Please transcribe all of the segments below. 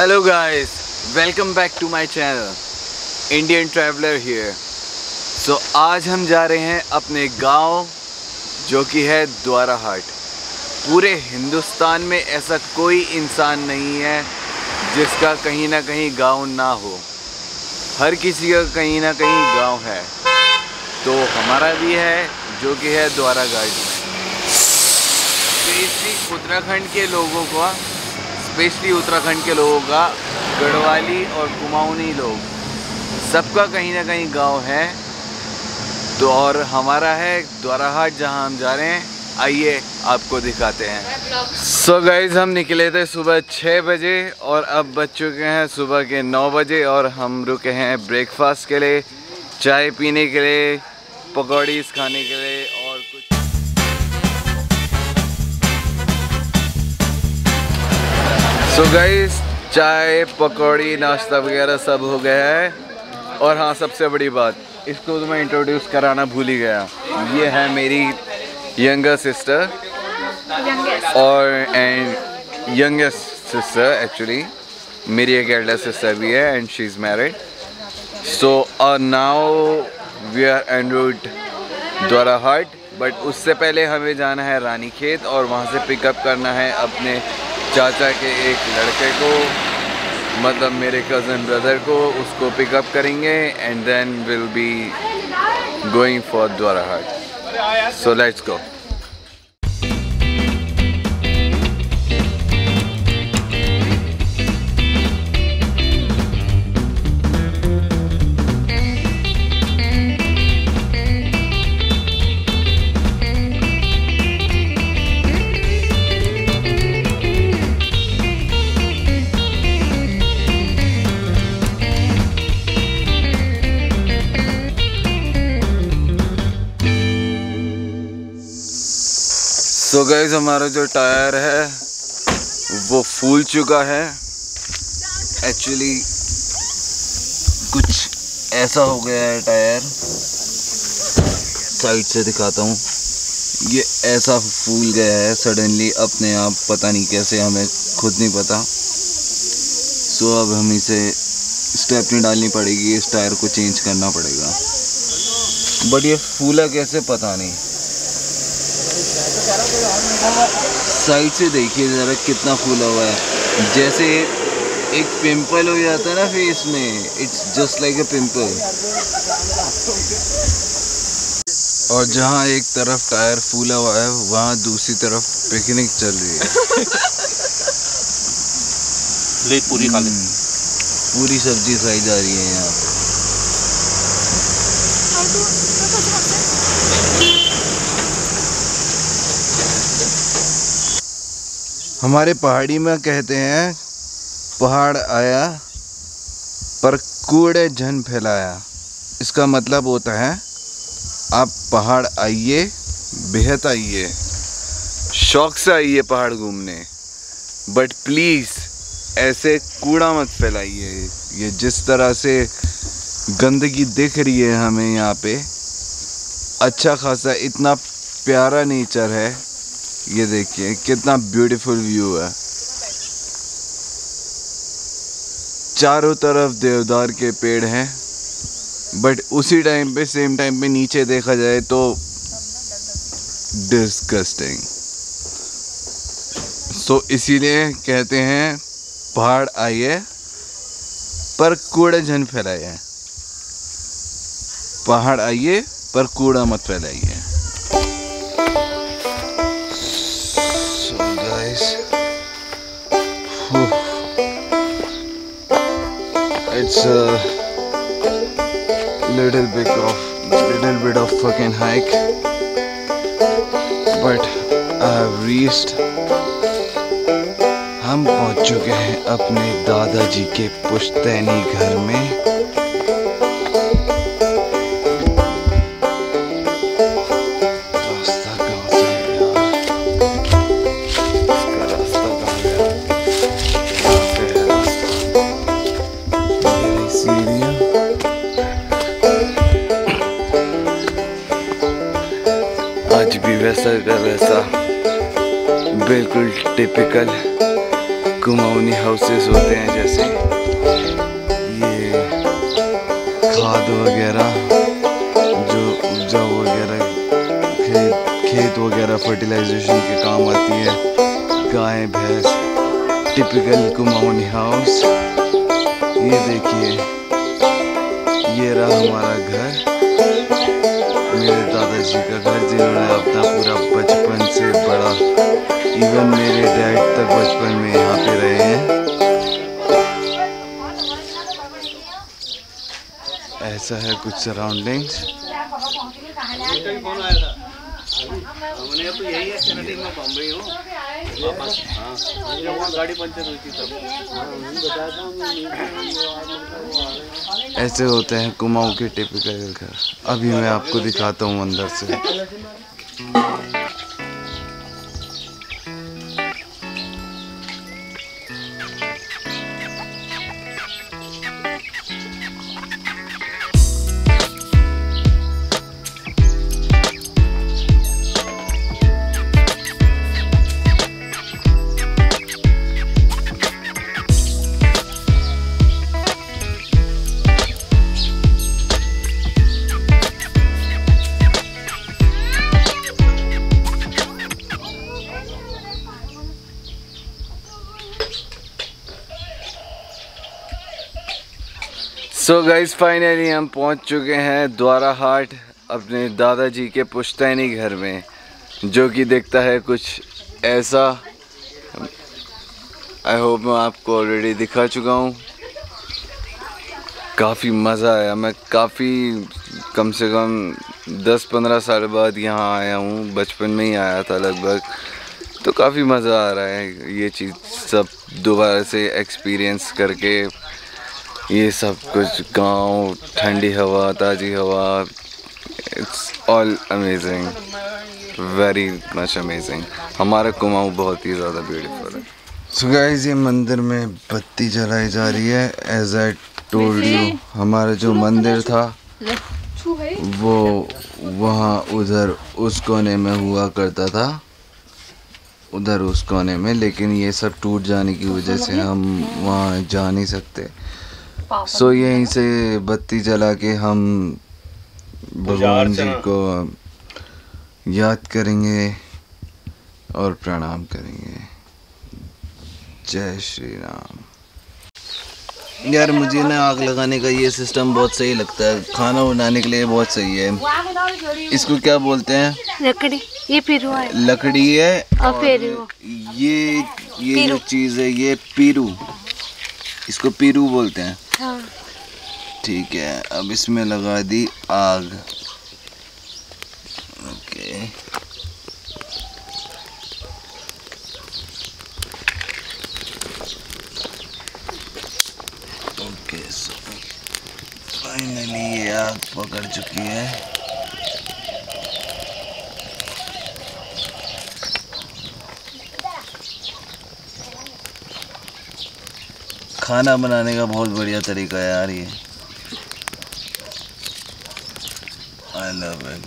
Hello guys welcome back to my channel Indian traveller here so आज हम जा रहे हैं अपने गाँव, जो कि है द्वारा हाट पूरे हिंदुस्तान में ऐसा कोई इंसान नहीं है, जिसका कहीं ना कहीं गाँव ना हो। हर किसी का कहीं ना कहीं गाँव है। तो हमारा भी है, जो कि है द्वारा घाट में स्पेशली उत्तराखंड के लोगों का स्पेशली उत्तराखंड के लोगों का, गढ़वाली और कुमाऊनी लोग। सबका कहीं ना कहीं गाँव है। तो और हमारा है द्वाराहाट जहाँ हम जा रहे हैं। आइए आपको दिखाते हैं। सो so गाइज़ हम निकले थे सुबह छः बजे और अब बज चुके हैं सुबह के नौ बजे और हम रुके हैं ब्रेकफास्ट के लिए, चाय पीने के लिए पकौड़ीज खाने के लिए। सो so गाइस चाय, पकौड़ी, नाश्ता वगैरह सब हो गया है। और हाँ सबसे बड़ी बात, इसको तो मैं इंट्रोड्यूस कराना भूल ही गया। ये है मेरी यंगर सिस्टर और एंड यंगेस्ट सिस्टर एक्चुअली मेरी एक एल्डर सिस्टर भी है and she is married so now we are route Dwarahat but उससे पहले हमें जाना है रानी खेत और वहाँ से पिकअप करना है अपने चाचा के एक लड़के को मतलब मेरे कज़न ब्रदर को, उसको पिकअप करेंगे and then will be going for Dwarahat so let's go so gas हमारा जो टायर है वो फूल चुका है। एक्चुअली कुछ ऐसा हो गया है टायर। साइड से दिखाता हूँ। ये ऐसा फूल गया है सडनली अपने आप पता नहीं कैसे हमें खुद नहीं पता। सो so, अब हम इसे स्टेपनी डालनी पड़ेगी इस टायर को चेंज करना पड़ेगा। बट ये फूला कैसे पता नहीं। साइड से देखिए ज़रा कितना फूला हुआ है। जैसे एक पिंपल हो जाता है ना फेस में it's just like a pimple और जहाँ एक तरफ़ टायर फूला हुआ है वहाँ दूसरी तरफ़ पिकनिक चल रही है। पूरी खा ले। पूरी सब्ज़ी खाई जा रही है यहाँ। हमारे पहाड़ी में कहते हैं, पहाड़ आया, पर कूड़े झन फैलाया। इसका मतलब होता है, आप पहाड़ आइए, बेहद आइए। शौक से आइए पहाड़ घूमने बट प्लीज़ ऐसे कूड़ा मत फैलाइए। ये जिस तरह से गंदगी दिख रही है हमें यहाँ पे अच्छा खासा इतना प्यारा नेचर है। ये देखिए कितना ब्यूटीफुल व्यू है। चारों तरफ़ देवदार के पेड़ हैं बट उसी टाइम पे सेम टाइम पे नीचे देखा जाए तो डिस्कस्टिंग सो so, इसीलिए कहते हैं पहाड़ आइए पर कूड़ा झन फैलाइए पहाड़ आइए पर कूड़ा मत फैलाइए। It's a little bit of little bit of fucking hike but I have reached हम पहुँच चुके हैं अपने दादाजी के पुश्तैनी घर में वैसा। बिल्कुल टिपिकल कुमाऊनी हाउसेस होते हैं जैसे। ये खाद वगैरह, जो उपजाऊ वगैरह, खेत खेत वगैरह फर्टिलाइजेशन के काम आती है। गाय, भैंस टिपिकल कुमाऊनी हाउस ये देखिए, ये रहा हमारा घर। का घर जिन्होंने अपना पूरा बचपन से बड़ा। इवन मेरे डैड तक बचपन में यहाँ पे रहे हैं। ऐसा है कुछ सराउंडिंग्स तो यही है हूँ गाड़ी पंचर हुई थी तब ऐसे होते हैं कुमाऊं के टिपिकल घर। अभी मैं आपको दिखाता हूँ अंदर से। सो गाइस फाइनली हम पहुँच चुके हैं द्वारा हाट अपने दादाजी के पुश्तैनी घर में, जो कि देखता है कुछ ऐसा। आई होप मैं आपको ऑलरेडी दिखा चुका हूँ। काफ़ी मज़ा आया। मैं काफ़ी कम से कम 10-15 साल बाद यहाँ आया हूँ। बचपन में ही आया था लगभग। तो काफ़ी मज़ा आ रहा है ये चीज़ सब दोबारा से एक्सपीरियंस करके। ये सब कुछ गाँव ठंडी हवा ताज़ी हवा it's all amazing very much amazing हमारा कुमाऊँ बहुत ही ज़्यादा ब्यूटीफुल है। सो गाइस ये मंदिर में बत्ती जलाई जा रही है एज आई टोल्ड यू हमारा जो मंदिर था वो वहाँ उधर उस कोने में हुआ करता था। उधर उस कोने में लेकिन ये सब टूट जाने की वजह से हम वहाँ जा नहीं सकते। सो so, यहीं से बत्ती जला के हम भगवान जी को याद करेंगे और प्रणाम करेंगे। जय श्री राम। यार मुझे ना आग लगाने का ये सिस्टम बहुत सही लगता है। खाना बनाने के लिए बहुत सही है। इसको क्या बोलते हैं? लकड़ी। ये पीरू है। लकड़ी है और पेरू। ये ये जो चीज़ है ये पीरू। इसको पीरू बोलते हैं। हाँ ठीक है, अब इसमें लगा दी आग। ओके। ओके सो फाइनली ये आग पकड़ चुकी है। खाना बनाने का बहुत बढ़िया तरीका है यार ये। आई लव इट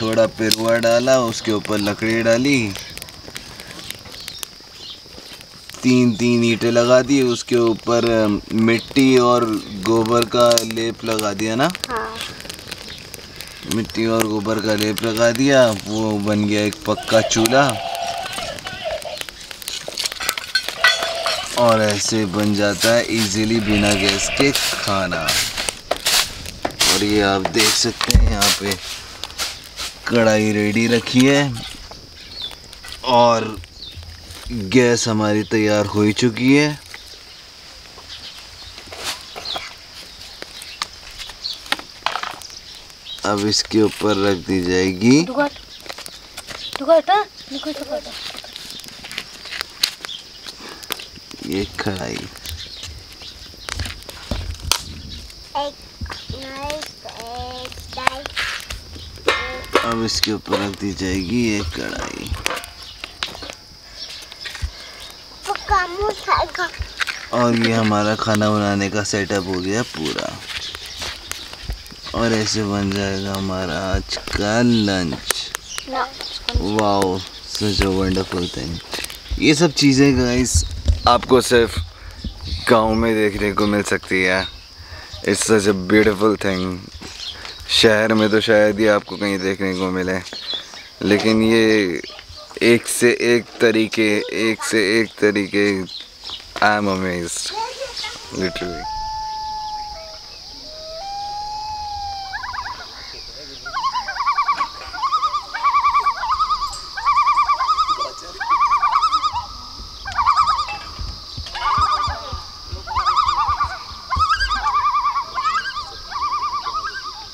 थोड़ा पिरुआ डाला उसके ऊपर लकड़ी डाली। तीन तीन ईंटें लगा दी उसके ऊपर मिट्टी और गोबर का लेप लगा दिया ना? हाँ। मिट्टी और गोबर का लेप लगा दिया वो बन गया एक पक्का चूल्हा। और ऐसे बन जाता है इजीली बिना गैस के खाना। और ये आप देख सकते हैं यहाँ पे कढ़ाई रेडी रखी है। और गैस हमारी तैयार हो ही चुकी है। अब इसके ऊपर रख दी जाएगी। दुकान। दुकान ये कढ़ाई अब इसके ऊपर रख दी जाएगी ये कढ़ाई। और ये हमारा खाना बनाने का सेटअप हो गया पूरा। और ऐसे बन जाएगा हमारा आज का lunch wow such a wonderful thing ये सब चीज़ें गाइस आपको सिर्फ़ गाँव में देखने को मिल सकती है। It's such a beautiful thing शहर में तो शायद ही आपको कहीं देखने को मिले। लेकिन ये एक से एक तरीके, एक से एक तरीके I am amazed literally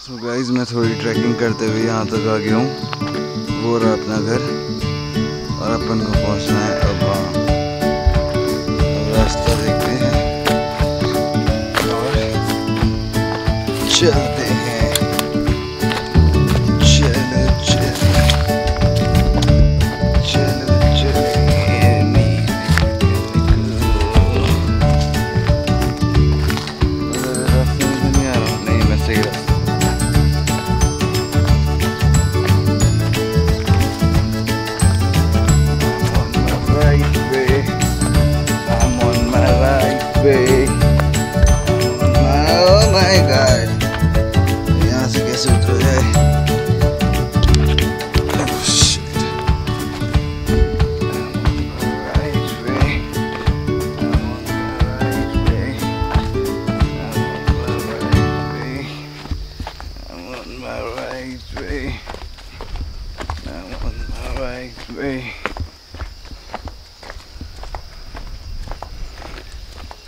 so guys मैं थोड़ी ट्रैकिंग करते हुए यहाँ तक आ गया हूँ। वो रहा अपना घर और अपन को पहुँचना है अब वहाँ। रास्ता देखते हैं। और चलते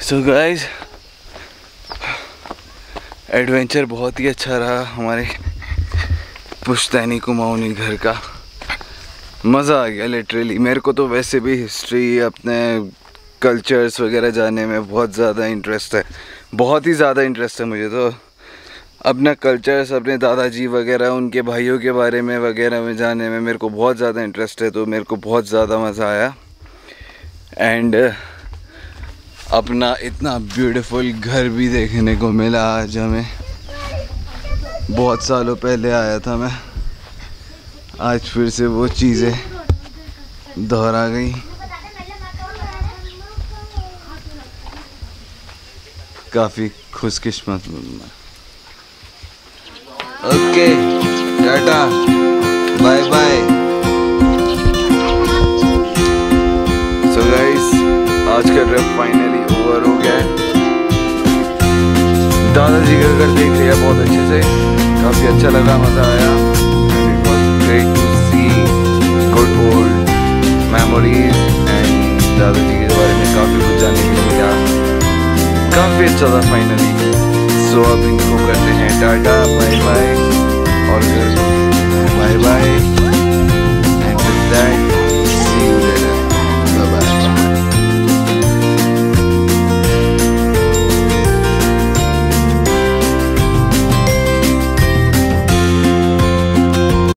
सो गाइस एडवेंचर बहुत ही अच्छा रहा हमारे पुश्तैनी कुमाऊनी घर का। मज़ा आ गया लिटरली मेरे को तो वैसे भी हिस्ट्री अपने कल्चर्स वगैरह जाने में बहुत ज़्यादा इंटरेस्ट है। बहुत ही ज़्यादा इंटरेस्ट है मुझे तो। अपना कल्चर्स अपने दादाजी वगैरह, उनके भाइयों के बारे में वगैरह में जाने में मेरे को बहुत ज़्यादा इंटरेस्ट है तो मेरे को बहुत ज़्यादा मज़ा आया। एंड अपना इतना ब्यूटीफुल घर भी देखने को मिला आज हमें। बहुत सालों पहले आया था मैं। आज फिर से वो चीज़ें दोहरा गई। काफ़ी खुशकिस्मत मैं। Okay tata bye bye so guys आज का ट्रिप फाइनली ओवर हो गया है। दादाजी का घर देख लिया, बहुत अच्छे से। काफ़ी अच्छा लगा, मज़ा आया। दादाजी के बारे में काफ़ी कुछ जानने के लिए मिला। काफ़ी अच्छा था फाइनली सो अब इनको करते हैं टाटा बाय बाय और बाय बाय एंड दैट